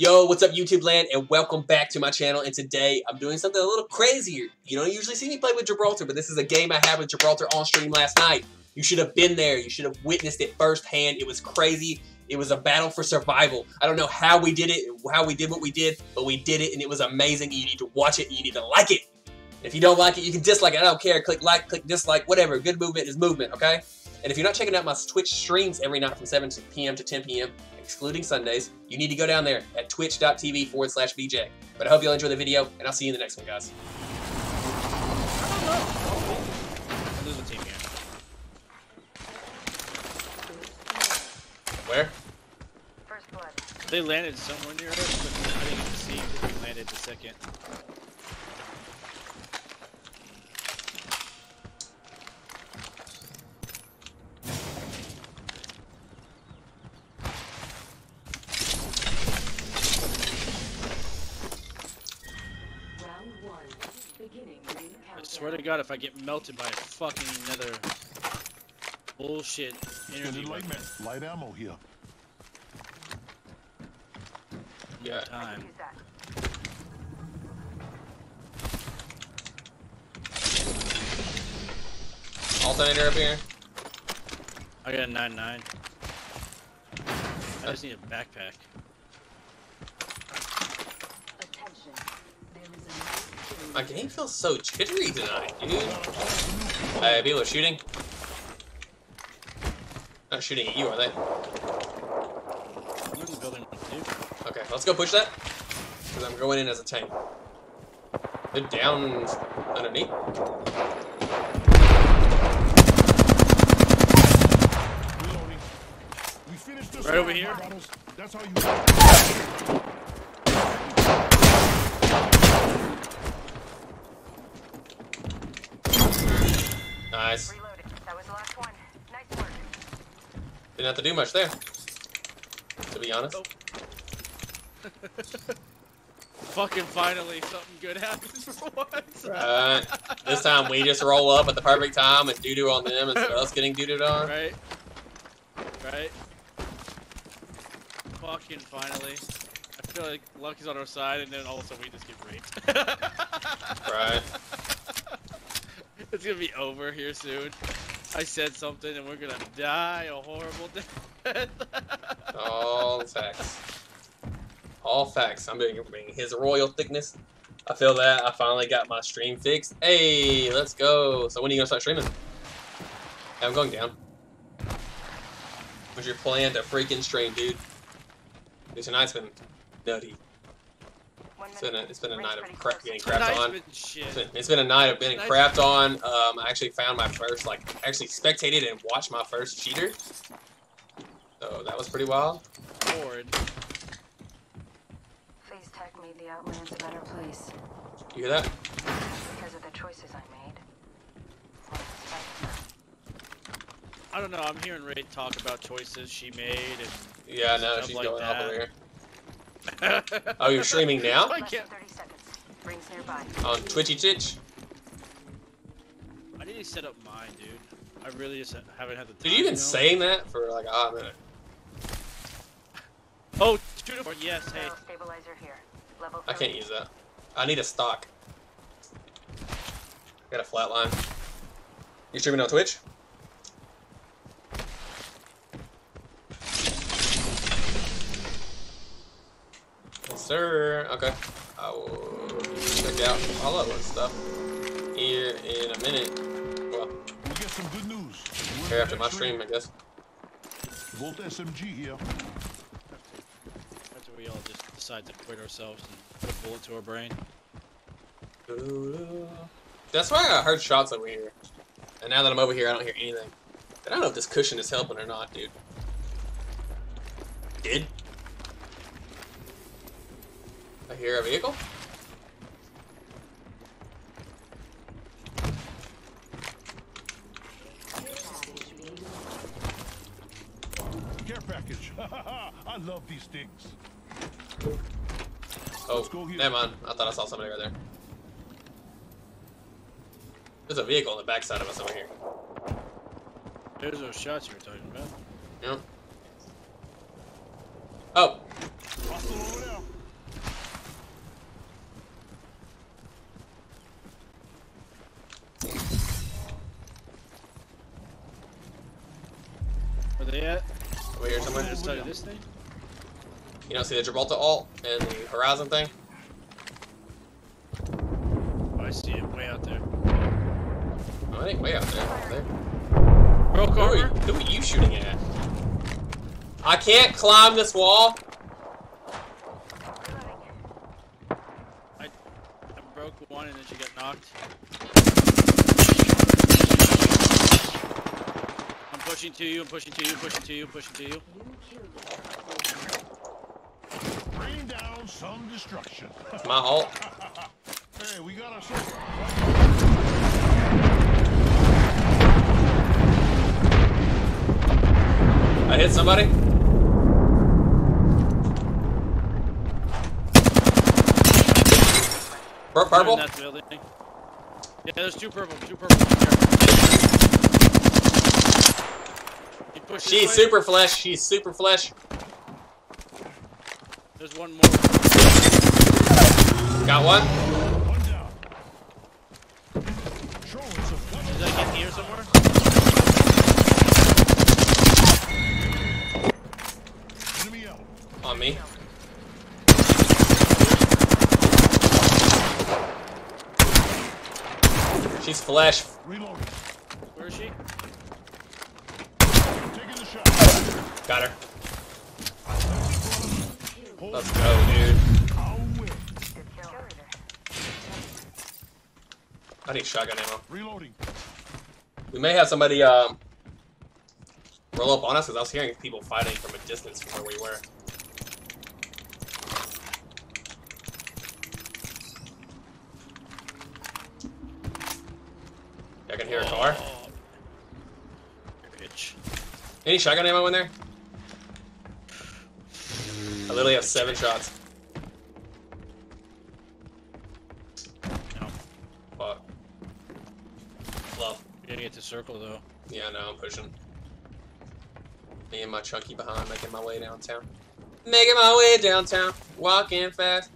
Yo, what's up YouTube land and welcome back to my channel and today I'm doing something a little crazier. You don't usually see me play with Gibraltar, but this is a game I had with Gibraltar on stream last night. You should have been there. You should have witnessed it firsthand. It was crazy. It was a battle for survival. I don't know how we did it, how we did what we did, but we did it and it was amazing. You need to watch it. You need to like it. If you don't like it, you can dislike it. I don't care. Click like, click dislike, whatever. Good movement is movement, okay? And if you're not checking out my Twitch streams every night from 7 p.m. to 10 p.m., excluding Sundays, you need to go down there at twitch.tv forward slash VJ. But I hope you'll enjoy the video, and I'll see you in the next one, guys. Lose a team here. Where? First blood. They landed somewhere near us, but I didn't see if we landed the second. God, if I get melted by a fucking another bullshit energy light, weapon, light ammo here. Yeah. time. Use that. Alternator up here. I got a 9-9. I just need a backpack. Attention. There is a new My game feels so jittery tonight, dude. Hey, people are shooting. Not shooting at you, are they? I'm in the building with you. Okay, let's go push that. Because I'm going in as a tank. They're down underneath. We finished this Right over here? That's how you. Nice. That was the last one. Nice work. Didn't have to do much there. To be honest. Fucking finally, something good happens for once. Uh, this time we just roll up at the perfect time and doo-doo on them instead of us getting doo-dooed on. Right? Right? Fucking finally. I feel like Lucky's on our side, and then all of a sudden we just get raped. Right. It's gonna be over here soon. I said something, and we're gonna die a horrible death. All facts. All facts. I'm being his royal thickness. I feel that. I finally got my stream fixed. Hey, let's go. So when are you gonna start streaming? I'm going down. What's your plan to freaking stream, dude? Dude, tonight's been nutty. One It's been a, it's been a night of crap close. getting crapped on. It's been, it's been a night of getting Nice. crapped on. Um, I actually found my first, like, actually spectated and watched my first cheater. So that was pretty wild. Forward. Please tech made the Outlands a better place You hear that? because of the choices I made. I don't know. I'm hearing Ray talk about choices she made and. Yeah, no, Stuff she's like going off that. over here. Oh, you're streaming now? I can't. than 30 seconds. Rings nearby. On Twitchy Titch? I need to set up mine, dude. I really just haven't had the time. Did you even know? saying that for like a minute? Oh, shoot oh, it. Yes. Hey. Stabilizer here. Level I can't use that. I need a stock. Got a flat line. You streaming on Twitch? Sir. Okay. I will check out all of that stuff here in a minute. Well, We get some good news. We're here after my stream, I guess. Volt SMG here. After we all just decide to quit ourselves and put a bullet to our brain. That's why I heard shots over here. And now that I'm over here, I don't hear anything. I don't know if this cushion is helping or not, dude. Did? Hear a vehicle? Care package. I love these things. Oh, Let's never mind. I thought I saw somebody right there. There's a vehicle on the backside of us over here. There's those shots you were talking about. Don't see the Gibraltar ult and the Horizon thing? Oh, I see it way out there. Oh, it ain't way out there. Out there. Broke Who are, you, who are you shooting at? I can't climb this wall. I, I broke one and then she got knocked. I'm pushing to you, I'm pushing to you, pushing to you, pushing to you. You killed it. Rain down some destruction. My ult. hey, we got ourselves. I hit somebody. Broke purple. that building. Yeah, there's two purple, two purple. He pushed She's super flesh. She's super flesh. There's one more. Got one. One down. Is that in here somewhere? Enemy out. On me. She's flesh. Reloading. Where is she? Taking the shot. Got her. Hold Let's go, dude. I'll win. Good kill. I need shotgun ammo. Reloading. We may have somebody um, roll up on us because I was hearing people fighting from a distance from where we were. I can hear a car. Oh. Bitch. Any shotgun ammo in there? I literally have seven shots. No. Fuck. Love. We gotta get to circle though. Yeah, know, I'm pushing. Me and my chunky behind making my way downtown. Making my way downtown, walking fast.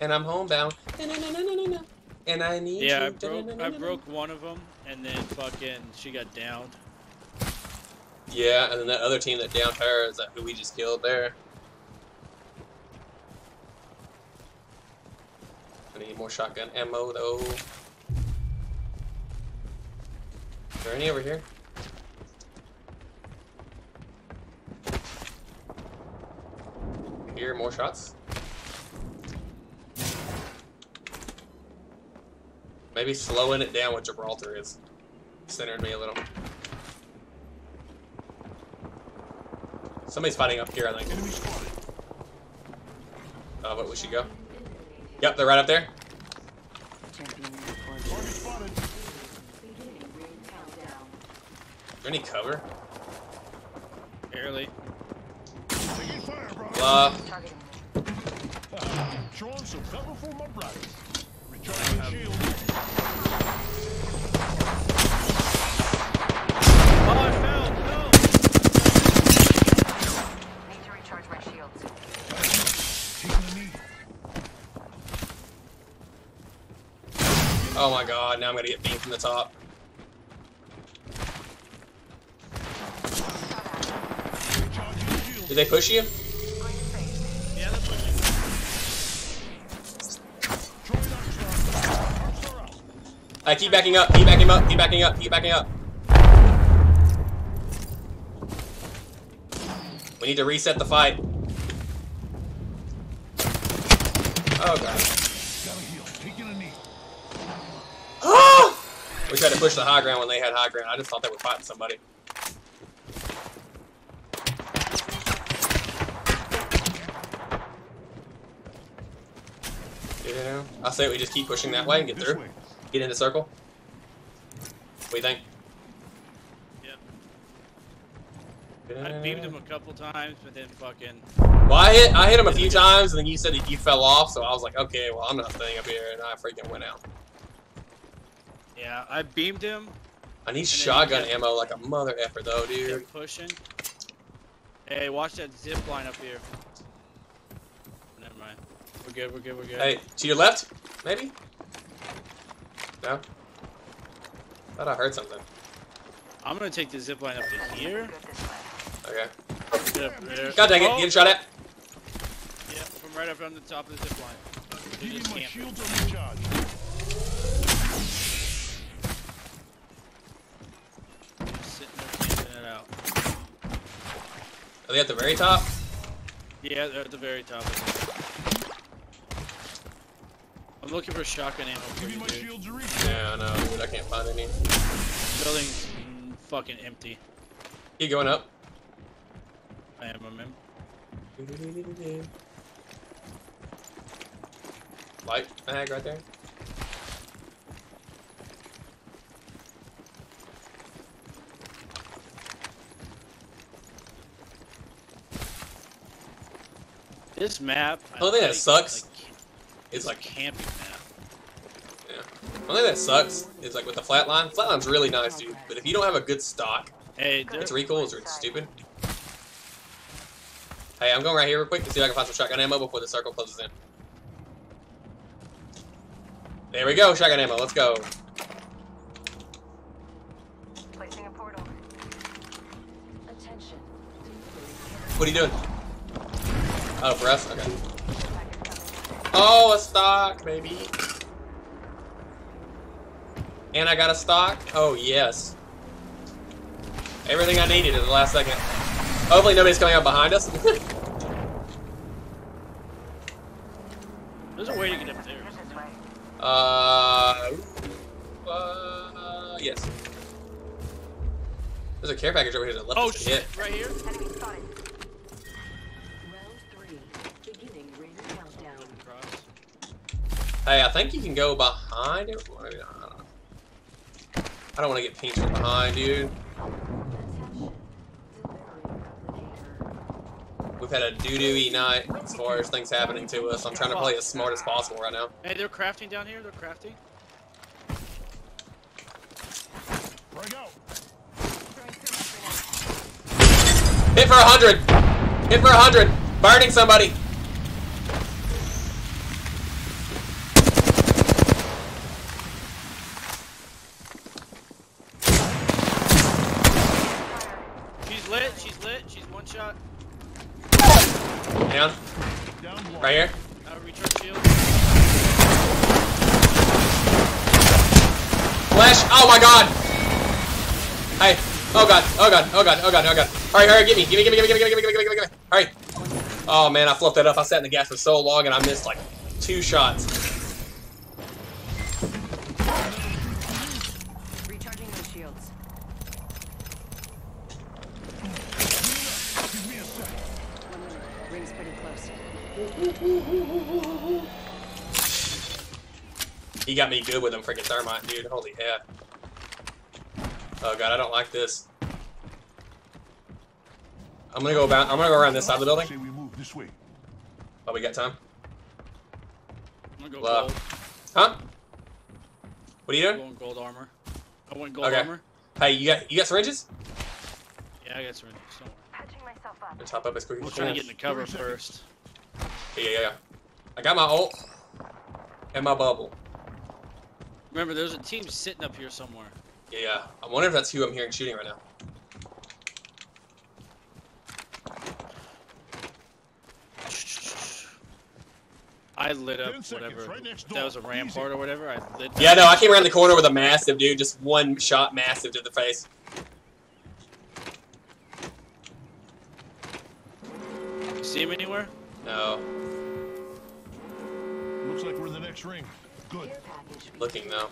And I'm homebound. And I need Yeah, I you. broke. I broke one of them, and then fucking she got downed. Yeah, and then that other team that downed her is that who we just killed there. I need more shotgun ammo though. Is there any over here? Here, more shots. Maybe slowing it down with Gibraltar is centered me a little. Somebody's fighting up here, I think. Enemy spotted. Uh, but we should go. Yep, they're right up there. Champion Target reported. spotted. Beginning ring countdown. Is there any cover? Barely. Taking fire, brother. Uh, Targeting some cover for my brother. Recharging shield. Oh, I fell. No. Need to recharge my shields. Taking a knee. Oh my god, now I'm gonna get beamed from the top. Did they push you? I keep backing up, keep backing up, keep backing up, keep backing up. We need to reset the fight. Oh god. We tried to push the high ground when they had high ground. I just thought they were fighting somebody. Yeah, I say we just keep pushing that way and get through. way. Get in the circle. What do you think? Yeah. I beamed him a couple times, but then fucking. Well, I hit I hit him a few times, and then you said that you fell off, so I was like, okay, well, I'm not staying up here, and I freaking went out. Yeah, I beamed him. I need shotgun ammo like a mother effer, though, dude. Kept pushing. Hey, watch that zip line up here. Never mind. We're good. We're good. We're good. Hey, to your left, maybe? No? Thought I heard something. I'm gonna take the zip line up to here. Good this way. Okay. Get up there. God dang it, Oh, getting shot at. Yeah, from right up on the top of the zip line. They're Giving just my camping. shields on recharge. Just sitting there camping it out. Are they at the very top? Yeah, they're at the very top. I'm looking for shotgun ammo for you, dude. Yeah, I know, dude. I can't find any. Building's fucking empty. Keep going up. I am a man. Light mag right there. This map. I The only thing that sucks like, It's like, camping map. the only thing that sucks is like with the flatline. Flatline's really nice, dude. But if you don't have a good stock, Hey, there, its recoil is stupid. Hey, I'm going right here real quick to see if I can find some shotgun ammo before the circle closes in. There we go, shotgun ammo. Let's go. Placing a portal. Attention. What are you doing? Oh, for us? Okay. Oh, a stock, baby. And I got a stock? Oh, yes. Everything I needed at the last second. Hopefully nobody's coming up behind us. there's a way to get up there. Here's this way. uh, uh, yes. There's a care package over here that left Oh shit! hit. Right here. Hey, I think you can go behind it. I don't. I don't want to get pinched from behind, dude. Attention. Delivering replicator. We've had a doo-doo-y night as far as things happening to us. I'm trying to play as smart as possible right now. Hey, they're crafting down here. They're crafting. Frag out. Throwing. Hit for a hundred. Hit for a hundred. Burning somebody. She's lit. She's lit. She's one shot. Down. Down. Right here. Of recharge shield. Flash. Oh my god. Hey. Oh god. Oh god. Oh god. Oh god. Oh god. Hurry, hurry. Give me. Give me. Give me. Give me. Give me. Give me. Give me. Give me. Give me. Hurry. Oh man, I fluffed that up. I sat in the gas for so long and I missed like two shots. He got me good with him freaking thermite, dude. Holy heck. Oh god, I don't like this. I'm gonna go about. I'm gonna go around this side of the building. Say we move this way. Oh, we got time. I'm gonna go Love. gold. Huh? What are you I'm doing? going gold armor. I want gold Okay. armor. Hey, you got you got syringes? Yeah, I got some. Don't worry. Patching myself up. Let's hop up as quick as I'm we trying to get in the cover first. Yeah, yeah, yeah. I got my ult and my bubble. Remember, there's a team sitting up here somewhere. Yeah, yeah. I wonder if that's who I'm hearing shooting right now. I lit up whatever. right that was a door. rampart or whatever. I lit. Yeah, no, I came around the corner with a Mastiff dude, just one shot Mastiff to the face. See him anywhere? No, Looks like we're in the next ring. Good. Looking though.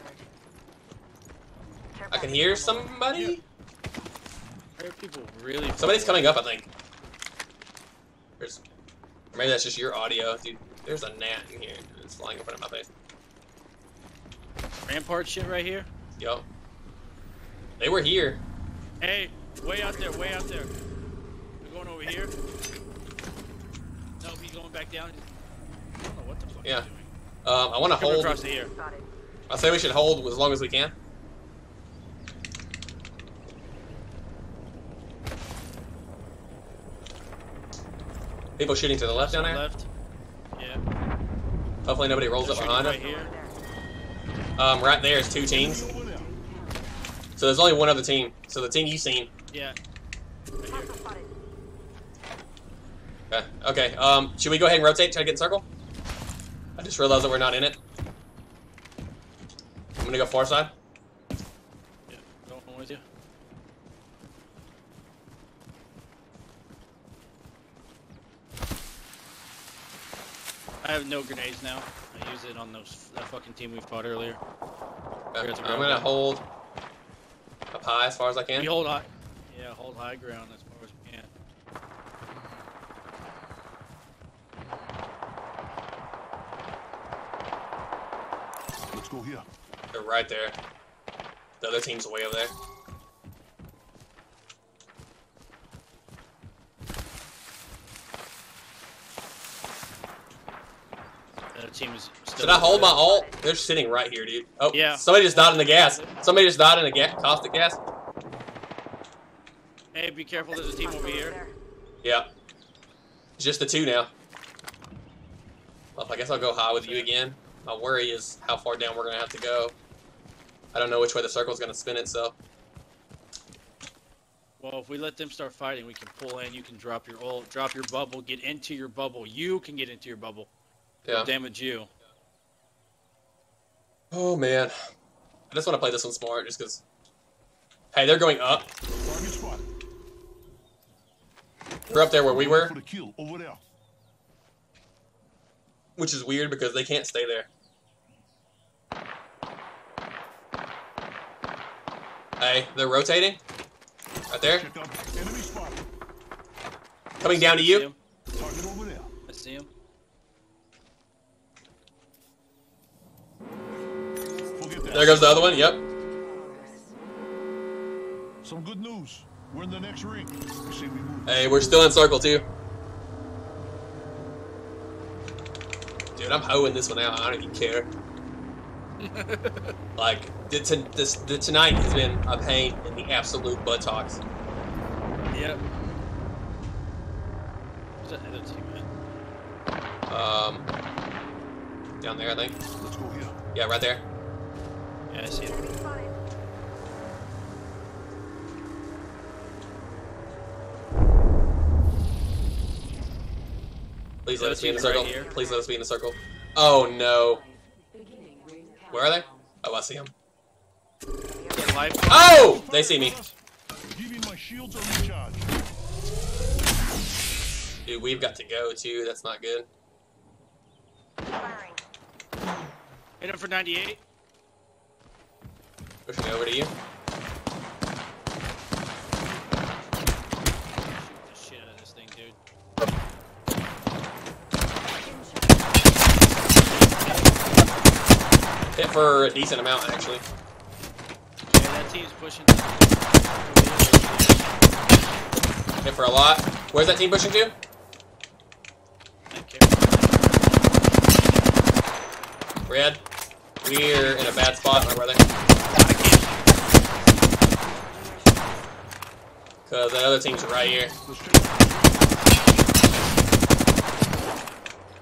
I can hear coming. somebody. I hear people really. Somebody's coming up, I think. There's, or maybe that's just your audio, dude. There's a gnat in here. It's flying in front of my face. Rampart shit right here. Yo, they were here. Hey, way out there, way out there. We're going over here. No, he's going back down. I don't know what the fuck Yeah. He's doing. Um, I want to hold. across the here. I say we should hold as long as we can. People shooting to the left down there. Left. Yeah. Hopefully nobody rolls They're up behind right them. here. Um, right there is two teams. So there's only one other team. So the team you've seen. Yeah. Right here. Okay. Okay. Um, should we go ahead and rotate? Try to get in circle. I just realized that we're not in it. I'm gonna go far side. Yeah. Going with you. I have no grenades now. I use it on those that fucking team we fought earlier. Okay. I'm gonna hold up high as far as I can. hold high. Yeah, hold high ground as far as we can. Let's go here. They're right there. The other team's way over there. The team is still. Should I hold over my ult? They're sitting right here, dude. Oh, Yeah. Somebody just died in the gas. Somebody just died in the ga- caustic gas. Hey, be careful. There's a team over here. Yeah. It's just the two now. Well, I guess I'll go high with you again. My worry is how far down we're gonna have to go. I don't know which way the circle's gonna spin itself. Well, if we let them start fighting, we can pull in. You can drop your ult, drop your bubble, get into your bubble. You can get into your bubble. Yeah. Damage you. Oh man. I just want to play this one smart, just because. Hey, they're going up. Target spotted. We're up there where we were, For the kill. Over there. Which is weird because they can't stay there. Hey, they're rotating. Right there, Check out. Enemy spotted. coming down to you. him. Target over there. I see him. There goes the other one. Yep. Some good news. We're in the next ring. You say we move. Hey, we're still in circle too. Dude, I'm hoeing this one out. I don't even care. like, the, t- this, the tonight has been a pain in the absolute buttocks. Yep. Where's that other team at? Um, down there, I think. Let's go here. Yeah, right there. Yeah, I see him. Please let us be in the it's right circle. Please let us be in the circle. Oh no. Where are they? Oh, I see them. Oh! They see me. Giving my shields a recharge. Dude, we've got to go too. That's not good. Firing. Hit him for 98. Pushing over to you. Shoot the shit out of this thing, dude. Hit for a decent amount, actually. Yeah, that team's pushing. Hit for a lot. Where's that team pushing to? Thank you. Red. We're in a bad spot, my brother. Cause that other team's right here.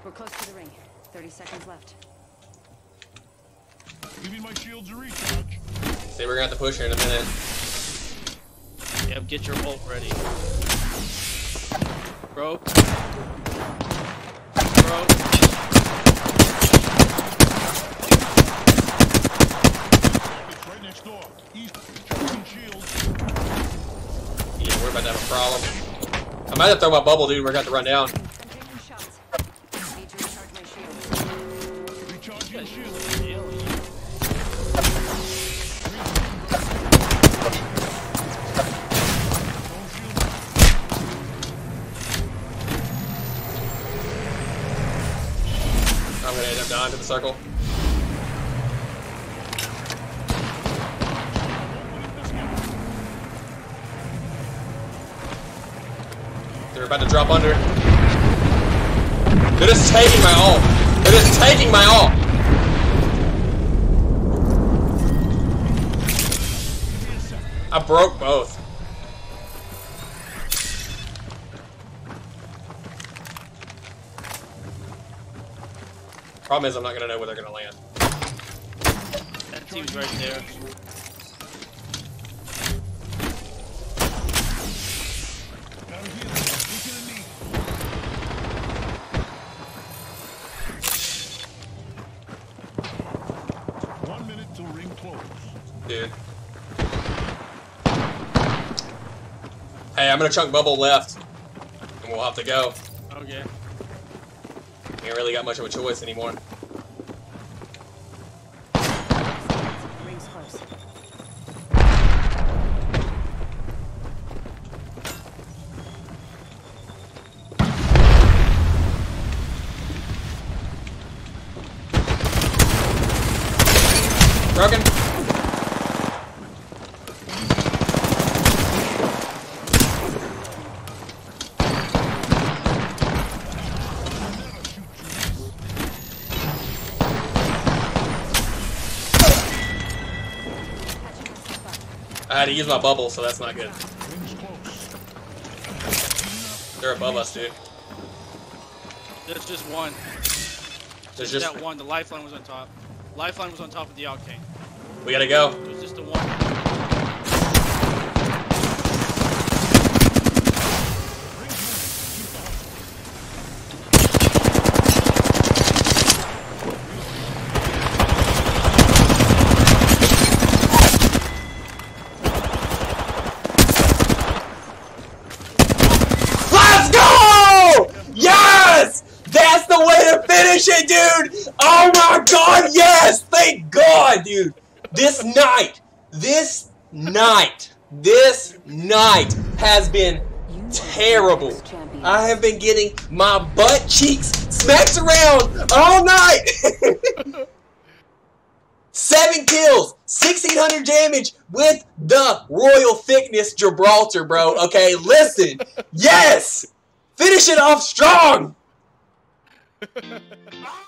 We're close to the ring. 30 seconds left. Giving my shields a recharge. See, we're gonna have to push here in a minute. Yep, get your ult ready. Bro. Bro. It's right next door. East. Charging shields. Yeah, we're about to have a problem. I might have to throw my bubble, dude. We're gonna have to run down. Circle. They're about to drop under. They're just taking my all. They're just taking my all. I broke both. Problem is, I'm not gonna know where they're gonna land. That team's right there. Gotta heal. Taking a knee. One minute till ring close. dude. Hey, I'm gonna chunk bubble left, and we'll have to go. Okay. Ain't really got much of a choice anymore. Broken. I had to use my bubble, so that's not good. They're above us, dude. There's just one. There's just that one. The lifeline was on top. Lifeline was on top of the octane. we gotta go. It was just the one. Let's go! Yes! That's the way to finish it, dude! Oh my god, yes! Thank God, dude! This night, this night, this night has been terrible. I have been getting my butt cheeks smacked around all night! Seven kills, 1600 damage with the Royal Thickness Gibraltar, bro. Okay, listen. Yes! Finish it off strong!